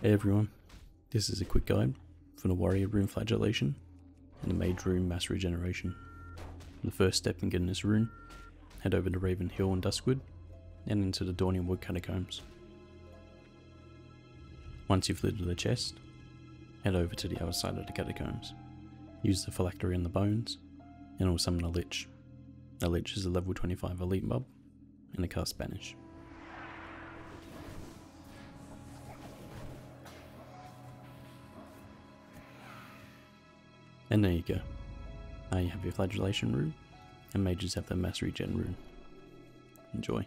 Hey everyone, this is a quick guide for the Warrior Rune Flagellation and the Mage Rune Mass Regeneration. The first step in getting this rune, head over to Raven Hill and Duskwood and into the Dawning Wood Catacombs. Once you've looted the chest, head over to the other side of the catacombs. Use the phylactery and the bones, and will summon a Lich. The Lich is a level 25 elite mob, and it casts Banish. And there you go. Now you have your flagellation rune, and mages have their mass regen rune. Enjoy.